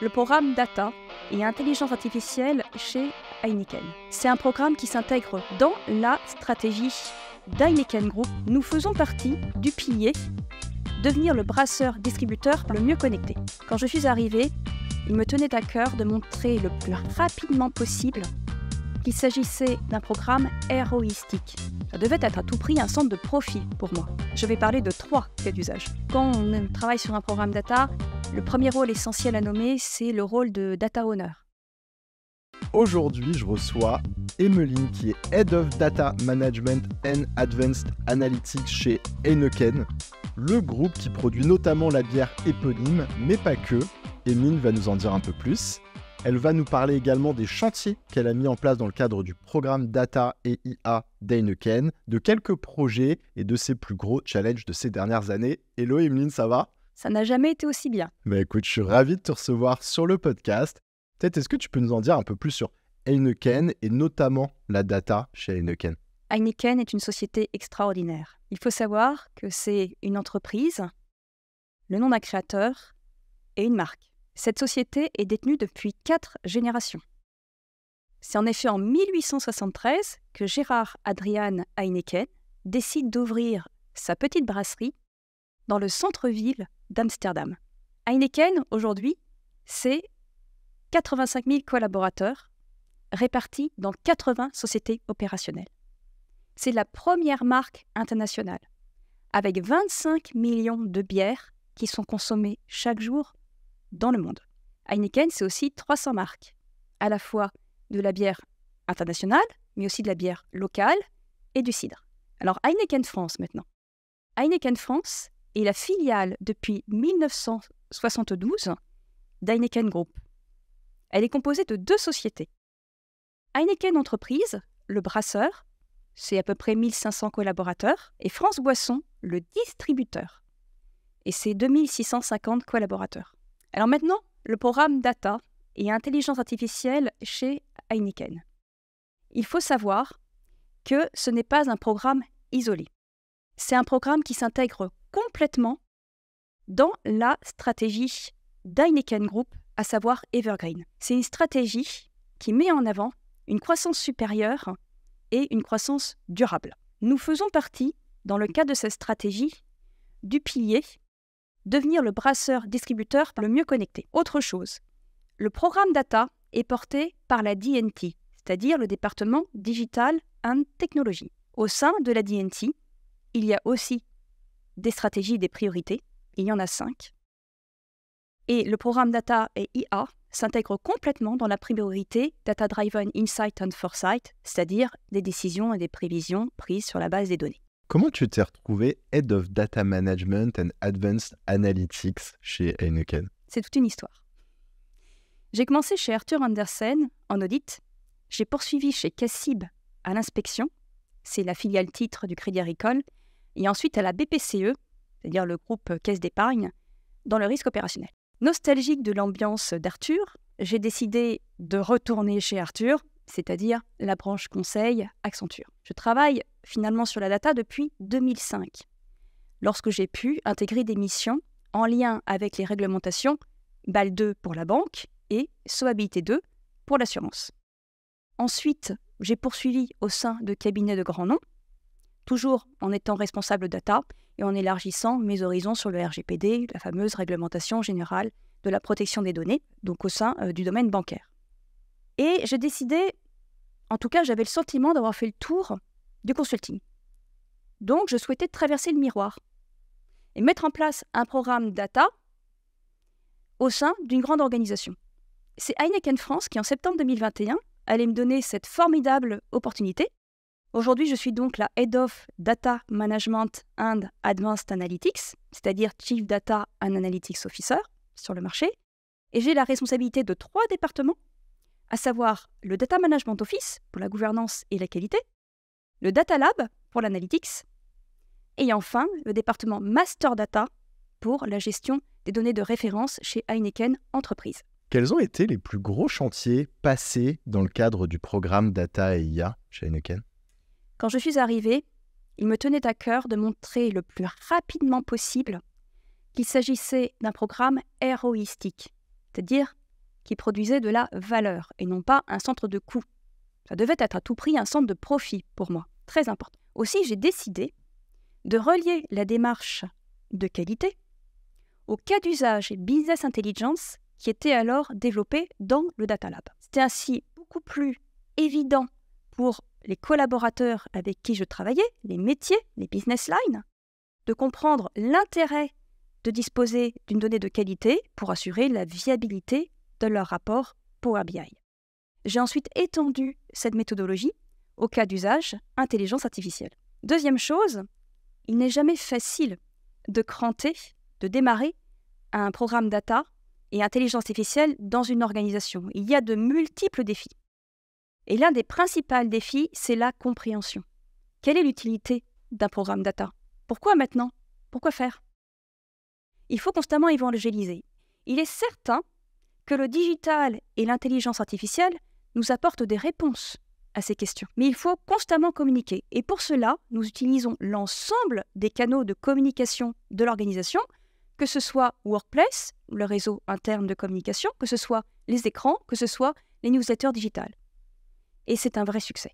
le programme Data et Intelligence artificielle chez Heineken. C'est un programme qui s'intègre dans la stratégie d'Heineken Group. Nous faisons partie du pilier devenir le brasseur-distributeur le mieux connecté. Quand je suis arrivée, il me tenait à cœur de montrer le plus rapidement possible qu'il s'agissait d'un programme héroïstique. Ça devait être à tout prix un centre de profit pour moi. Je vais parler de trois cas d'usage. Quand on travaille sur un programme data, le premier rôle essentiel à nommer, c'est le rôle de data owner. Aujourd'hui, je reçois Emeline, qui est Head of Data Management and Advanced Analytics chez Heineken, le groupe qui produit notamment la bière éponyme, mais pas que. Emeline va nous en dire un peu plus. Elle va nous parler également des chantiers qu'elle a mis en place dans le cadre du programme Data et IA d'Heineken, de quelques projets et de ses plus gros challenges de ces dernières années. Hello Emeline, ça va? Ça n'a jamais été aussi bien. Bah écoute, je suis ravi de te recevoir sur le podcast. Peut-être est-ce que tu peux nous en dire un peu plus sur Heineken et notamment la data chez Heineken? Heineken est une société extraordinaire. Il faut savoir que c'est une entreprise, le nom d'un créateur et une marque. Cette société est détenue depuis quatre générations. C'est en effet en 1873 que Gérard Adrian Heineken décide d'ouvrir sa petite brasserie dans le centre-ville d'Amsterdam. Heineken, aujourd'hui, c'est 85 000 collaborateurs répartis dans 80 sociétés opérationnelles. C'est la première marque internationale, avec 25 millions de bières qui sont consommées chaque jour dans le monde. Heineken, c'est aussi 300 marques, à la fois de la bière internationale, mais aussi de la bière locale et du cidre. Alors Heineken France maintenant. Heineken France est la filiale depuis 1972 d'Heineken Group. Elle est composée de deux sociétés. Heineken Entreprise, le brasseur, c'est à peu près 1500 collaborateurs, et France Boisson, le distributeur, et c'est 2650 collaborateurs. Alors maintenant, le programme Data et Intelligence artificielle chez Heineken. Il faut savoir que ce n'est pas un programme isolé. C'est un programme qui s'intègre complètement dans la stratégie d'Heineken Group, à savoir Evergreen. C'est une stratégie qui met en avant une croissance supérieure et une croissance durable. Nous faisons partie, dans le cadre de cette stratégie, du pilier devenir le brasseur-distributeur le mieux connecté. Autre chose, le programme data est porté par la DNT, c'est-à-dire le département Digital and Technology. Au sein de la DNT, il y a aussi des stratégies et des priorités. Il y en a cinq. Et le programme data et IA s'intègre complètement dans la priorité Data Driven Insight and Foresight, c'est-à-dire des décisions et des prévisions prises sur la base des données. Comment tu t'es retrouvé Head of Data Management and Advanced Analytics chez Heineken? C'est toute une histoire. J'ai commencé chez Arthur Andersen en audit. J'ai poursuivi chez Cassib à l'inspection, c'est la filiale titre du Crédit Agricole, et ensuite à la BPCE, c'est-à-dire le groupe Caisse d'épargne, dans le risque opérationnel. Nostalgique de l'ambiance d'Arthur, j'ai décidé de retourner chez Arthur, c'est-à-dire la branche conseil Accenture. Je travaille finalement sur la data depuis 2005, lorsque j'ai pu intégrer des missions en lien avec les réglementations BAL 2 pour la banque et Soabilité 2 pour l'assurance. Ensuite, j'ai poursuivi au sein de cabinets de grands noms, toujours en étant responsable data et en élargissant mes horizons sur le RGPD, la fameuse réglementation générale de la protection des données, donc au sein euh, du domaine bancaire. Et j'ai décidé, en tout cas j'avais le sentiment d'avoir fait le tour du consulting. Donc je souhaitais traverser le miroir et mettre en place un programme data au sein d'une grande organisation. C'est Heineken France qui, en septembre 2021, allait me donner cette formidable opportunité. Aujourd'hui, je suis donc la Head of Data Management and Advanced Analytics, c'est-à-dire Chief Data and Analytics Officer sur le marché, et j'ai la responsabilité de trois départements, à savoir le Data Management Office pour la gouvernance et la qualité, le Data Lab pour l'analytics, et enfin le département Master Data pour la gestion des données de référence chez Heineken Entreprise. Quels ont été les plus gros chantiers passés dans le cadre du programme Data et IA chez Heineken? Quand je suis arrivée, il me tenait à cœur de montrer le plus rapidement possible qu'il s'agissait d'un programme héroïstique, c'est-à-dire qui produisait de la valeur et non pas un centre de coût. Ça devait être à tout prix un centre de profit pour moi, très important. Aussi, j'ai décidé de relier la démarche de qualité au cas d'usage business intelligence qui était alors développé dans le Data Lab. C'était ainsi beaucoup plus évident pour les collaborateurs avec qui je travaillais, les métiers, les business lines, de comprendre l'intérêt de disposer d'une donnée de qualité pour assurer la viabilité de leur rapport Power BI. J'ai ensuite étendu cette méthodologie au cas d'usage intelligence artificielle. Deuxième chose, il n'est jamais facile de cranter, de démarrer un programme data et intelligence artificielle dans une organisation. Il y a de multiples défis. Et l'un des principaux défis, c'est la compréhension. Quelle est l'utilité d'un programme data? Pourquoi maintenant? Pourquoi faire? Il faut constamment évangéliser. Il est certain que le digital et l'intelligence artificielle nous apportent des réponses à ces questions. Mais il faut constamment communiquer. Et pour cela, nous utilisons l'ensemble des canaux de communication de l'organisation, que ce soit Workplace, le réseau interne de communication, que ce soit les écrans, que ce soit les newsletters digitales et c'est un vrai succès.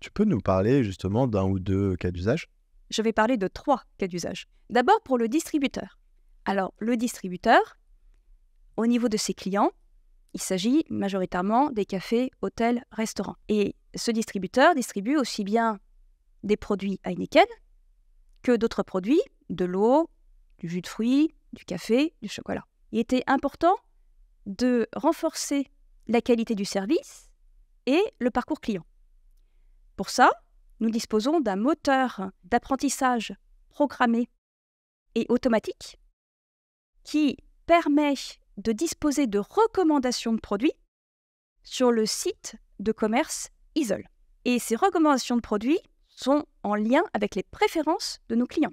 Tu peux nous parler justement d'un ou deux cas d'usage? Je vais parler de trois cas d'usage. D'abord pour le distributeur. Alors le distributeur, au niveau de ses clients, il s'agit majoritairement des cafés, hôtels, restaurants. Et ce distributeur distribue aussi bien des produits Heineken que d'autres produits, de l'eau, du jus de fruits, du café, du chocolat. Il était important de renforcer la qualité du service et le parcours client. Pour ça, nous disposons d'un moteur d'apprentissage programmé et automatique qui permet de disposer de recommandations de produits sur le site de commerce Isol. Et ces recommandations de produits sont en lien avec les préférences de nos clients.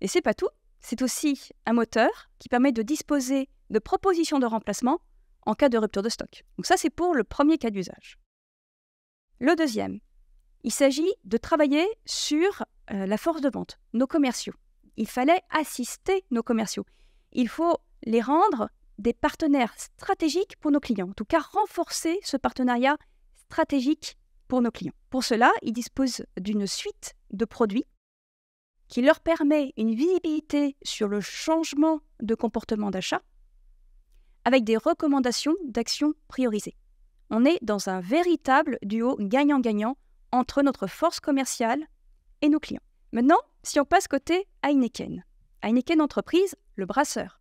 Et c'est pas tout, c'est aussi un moteur qui permet de disposer de propositions de remplacement en cas de rupture de stock. Donc ça, c'est pour le premier cas d'usage. Le deuxième, il s'agit de travailler sur euh, la force de vente, nos commerciaux. Il fallait assister nos commerciaux. Il faut les rendre des partenaires stratégiques pour nos clients, en tout cas renforcer ce partenariat stratégique pour nos clients. Pour cela, ils disposent d'une suite de produits qui leur permet une visibilité sur le changement de comportement d'achat avec des recommandations d'actions priorisées. On est dans un véritable duo gagnant-gagnant entre notre force commerciale et nos clients. Maintenant, si on passe côté Heineken, Heineken Entreprise, le brasseur.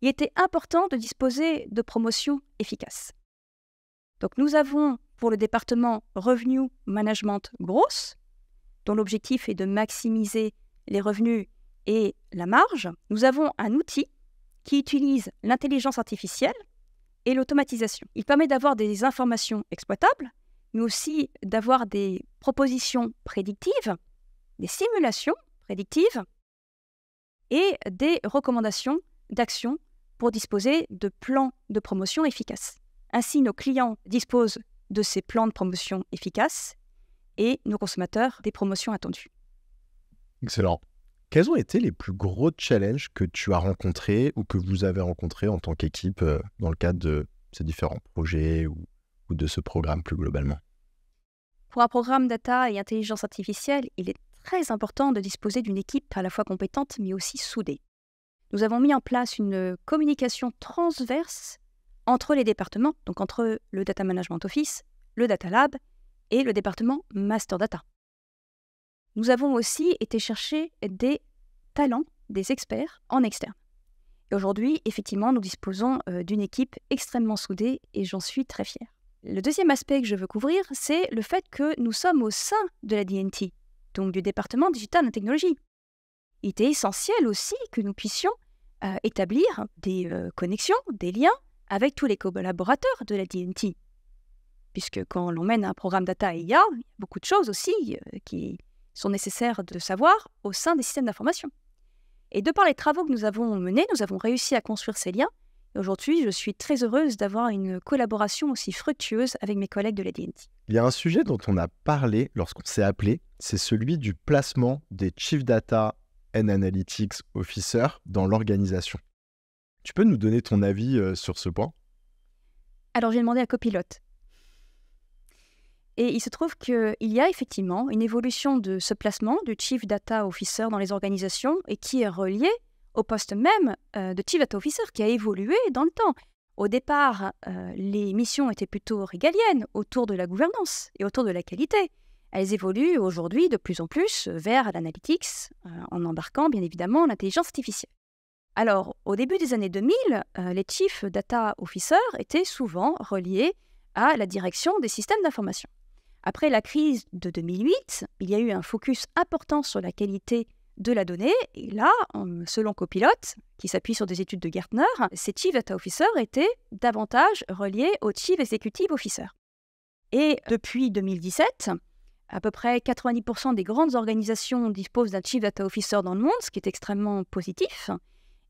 Il était important de disposer de promotions efficaces. Donc nous avons pour le département Revenu Management Grosse, dont l'objectif est de maximiser les revenus et la marge, nous avons un outil qui utilise l'intelligence artificielle et l'automatisation. Il permet d'avoir des informations exploitables, mais aussi d'avoir des propositions prédictives, des simulations prédictives et des recommandations d'action pour disposer de plans de promotion efficaces. Ainsi, nos clients disposent de ces plans de promotion efficaces et nos consommateurs des promotions attendues. Excellent. Quels ont été les plus gros challenges que tu as rencontrés ou que vous avez rencontrés en tant qu'équipe euh, dans le cadre de ces différents projets ou, de ce programme plus globalement? Pour un programme data et intelligence artificielle, il est très important de disposer d'une équipe à la fois compétente mais aussi soudée. Nous avons mis en place une communication transverse entre les départements, donc entre le Data Management Office, le Data Lab et le département Master Data. Nous avons aussi été chercher des talents, des experts en externe. Et aujourd'hui, effectivement, nous disposons euh, d'une équipe extrêmement soudée et j'en suis très fière. Le deuxième aspect que je veux couvrir, c'est le fait que nous sommes au sein de la DNT, donc du département digital et technologie. Il était essentiel aussi que nous puissions euh, établir des euh, connexions, des liens avec tous les collaborateurs de la DNT. Puisque quand l'on mène un programme data IA, il y a beaucoup de choses aussi qui, sont nécessaires de savoir au sein des systèmes d'information. Et de par les travaux que nous avons menés, nous avons réussi à construire ces liens. Et aujourd'hui, je suis très heureuse d'avoir une collaboration aussi fructueuse avec mes collègues de la DNT. Il y a un sujet dont on a parlé lorsqu'on s'est appelé, c'est celui du placement des Chief Data and Analytics Officers dans l'organisation. Tu peux nous donner ton avis sur ce point? Alors j'ai demandé à Copilote. Et il se trouve qu'il y a effectivement une évolution de ce placement du Chief Data Officer dans les organisations et qui est relié au poste même de Chief Data Officer qui a évolué dans le temps. Au départ, les missions étaient plutôt régaliennes autour de la gouvernance et autour de la qualité. Elles évoluent aujourd'hui de plus en plus vers l'analytics, en embarquant bien évidemment l'intelligence artificielle. Alors, au début des années 2000, les Chief Data Officers étaient souvent reliés à la direction des systèmes d'information. Après la crise de 2008, il y a eu un focus important sur la qualité de la donnée. Et là, selon Copilote, qui s'appuie sur des études de Gartner, ces Chief Data Officers étaient davantage reliés aux Chief Executive Officers. Et depuis 2017, à peu près 90% des grandes organisations disposent d'un Chief Data Officer dans le monde, ce qui est extrêmement positif.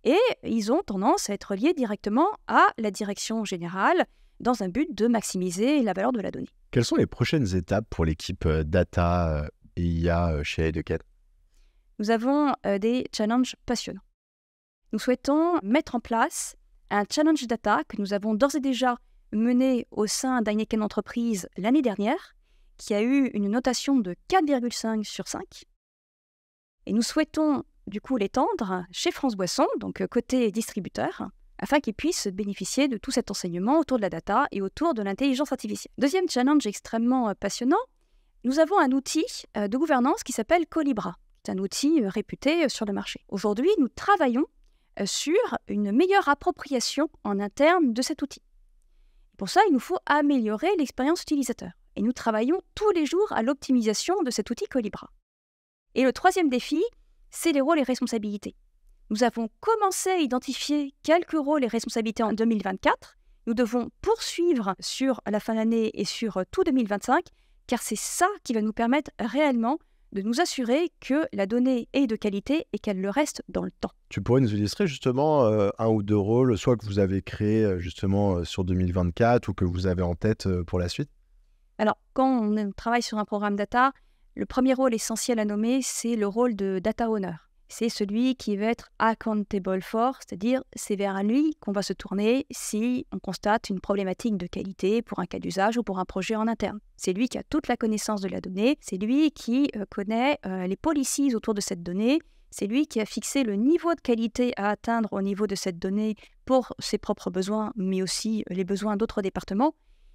Et ils ont tendance à être liés directement à la direction générale dans un but de maximiser la valeur de la donnée. Quelles sont les prochaines étapes pour l'équipe euh, data euh, et IA euh, chez Educate Nous avons des challenges passionnants. Nous souhaitons mettre en place un challenge data que nous avons d'ores et déjà mené au sein d'Heineken Entreprise l'année dernière, qui a eu une notation de 4,5 sur 5. Et nous souhaitons du coup l'étendre chez France Boisson, donc côté distributeur, afin qu'ils puissent bénéficier de tout cet enseignement autour de la data et autour de l'intelligence artificielle. Deuxième challenge extrêmement euh, passionnant, nous avons un outil euh, de gouvernance qui s'appelle Colibra. C'est un outil euh, réputé sur le marché. Aujourd'hui, nous travaillons sur une meilleure appropriation en interne de cet outil. Pour ça, il nous faut améliorer l'expérience utilisateur. Et nous travaillons tous les jours à l'optimisation de cet outil Colibra. Et le troisième défi, c'est les rôles et responsabilités. Nous avons commencé à identifier quelques rôles et responsabilités en 2024. Nous devons poursuivre sur la fin de l'année et sur euh, tout 2025, car c'est ça qui va nous permettre réellement de nous assurer que la donnée est de qualité et qu'elle le reste dans le temps. Tu pourrais nous illustrer justement euh, un ou deux rôles, soit que vous avez créés euh, justement sur 2024 ou que vous avez en tête pour la suite? Alors, quand on travaille sur un programme data, le premier rôle essentiel à nommer, c'est le rôle de data owner c'est celui qui va être accountable for, c'est-à-dire c'est vers lui qu'on va se tourner si on constate une problématique de qualité pour un cas d'usage ou pour un projet en interne. C'est lui qui a toute la connaissance de la donnée, c'est lui qui euh, connaît euh, les policies autour de cette donnée, c'est lui qui a fixé le niveau de qualité à atteindre au niveau de cette donnée pour ses propres besoins, mais aussi les besoins d'autres départements.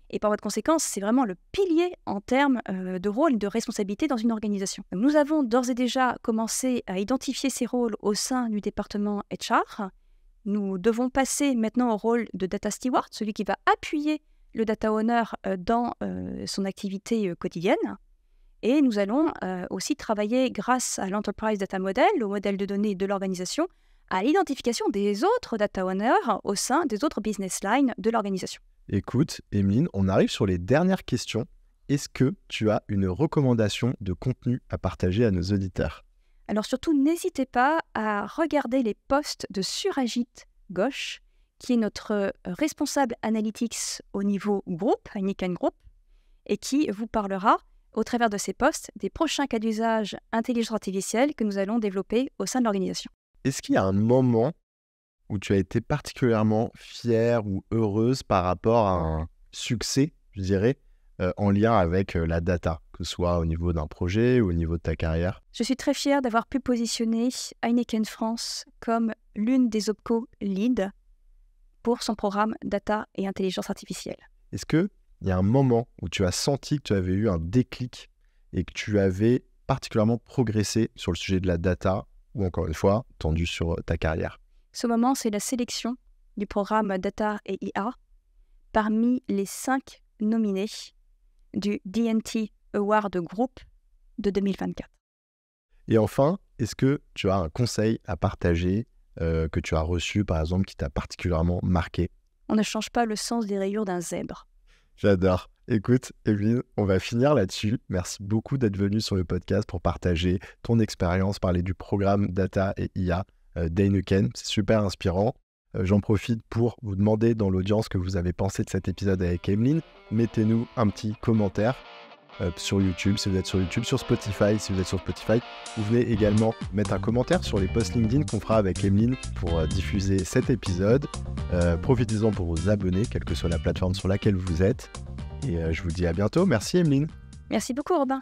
Et par voie de conséquence, c'est vraiment le pilier en termes euh, de rôle et de responsabilité dans une organisation. Nous avons d'ores et déjà commencé à identifier ces rôles au sein du département HR. Nous devons passer maintenant au rôle de data steward, celui qui va appuyer le data owner euh, dans euh, son activité quotidienne. Et nous allons aussi travailler grâce à l'Enterprise Data Model, au modèle de données de l'organisation, à l'identification des autres data owners au sein des autres business lines de l'organisation. Écoute, Emeline, on arrive sur les dernières questions. Est-ce que tu as une recommandation de contenu à partager à nos auditeurs? Alors surtout, n'hésitez pas à regarder les posts de Suragit Gauche, qui est notre euh, responsable analytics au niveau groupe, Heineken Group, et qui vous parlera au travers de ces posts des prochains cas d'usage intelligence artificielle que nous allons développer au sein de l'organisation. Est-ce qu'il y a un moment où tu as été particulièrement fière ou heureuse par rapport à un succès, je dirais, euh, en lien avec euh, la data, que ce soit au niveau d'un projet ou au niveau de ta carrière? Je suis très fière d'avoir pu positionner Heineken France comme l'une des OPCO lead pour son programme data et intelligence artificielle. Est-ce qu'il y a un moment où tu as senti que tu avais eu un déclic et que tu avais particulièrement progressé sur le sujet de la data ou encore une fois tendu sur ta carrière? Ce moment, c'est la sélection du programme Data et IA parmi les cinq nominés du DNT Award Group de 2024. Et enfin, est-ce que tu as un conseil à partager euh, que tu as reçu, par exemple, qui t'a particulièrement marqué? On ne change pas le sens des rayures d'un zèbre. J'adore. Écoute, Evelyne, on va finir là-dessus. Merci beaucoup d'être venu sur le podcast pour partager ton expérience, parler du programme Data et IA d'Heineken. C'est super inspirant. Euh, j'en profite pour vous demander dans l'audience que vous avez pensé de cet épisode avec Emeline. Mettez-nous un petit commentaire. euh, sur YouTube, si vous êtes sur YouTube, sur Spotify, si vous êtes sur Spotify. Vous venez également mettre un commentaire sur les posts LinkedIn qu'on fera avec Emeline pour euh, diffuser cet épisode. Euh, profitez-en pour vous abonner, quelle que soit la plateforme sur laquelle vous êtes. Et je vous dis à bientôt. Merci Emeline. Merci beaucoup Robin.